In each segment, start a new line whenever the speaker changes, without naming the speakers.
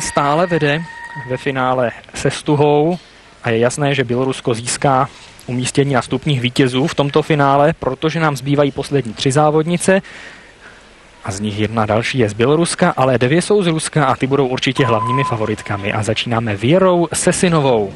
stále vede ve finále se Stuhou a je jasné, že Bělorusko získá umístění na stupních vítězů v tomto finále, protože nám zbývají poslední tři závodnice a z nich jedna další je z Běloruska, ale dvě jsou z Ruska a ty budou určitě hlavními favoritkami. A začínáme Věrou Sesinovou.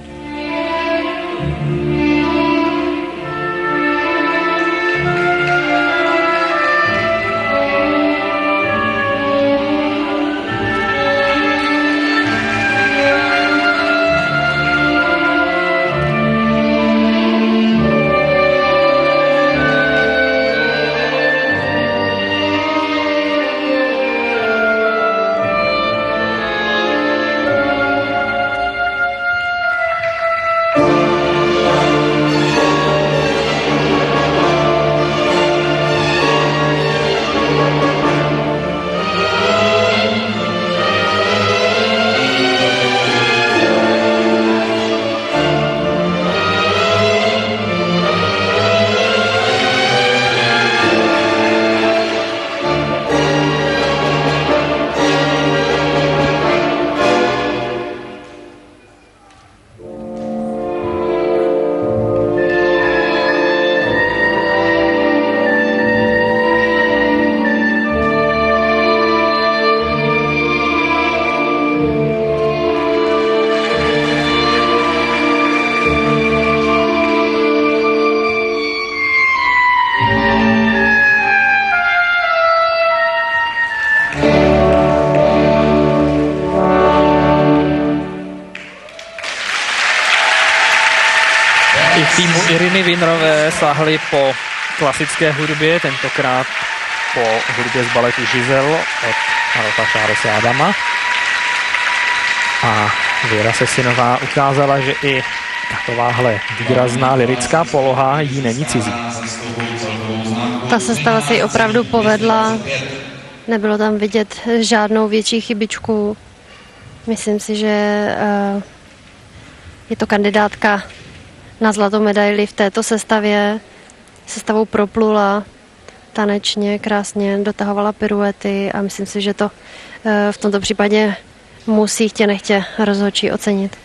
I v týmu Iriny Vinrové sáhli po klasické hudbě, tentokrát po hudbě z baletu Žizel od Arota Šárese Adama. A Věra Sesinová ukázala, že i takováhle výrazná lirická poloha jí není cizí.
Ta sestava se jí opravdu povedla. Nebylo tam vidět žádnou větší chybičku. Myslím si, že eh, je to kandidátka na zlatou medaili v této sestavě. Sestavou proplula tanečně, krásně dotahovala piruety a myslím si, že to eh, v tomto případě musí chtě nechtě rozhodčí ocenit.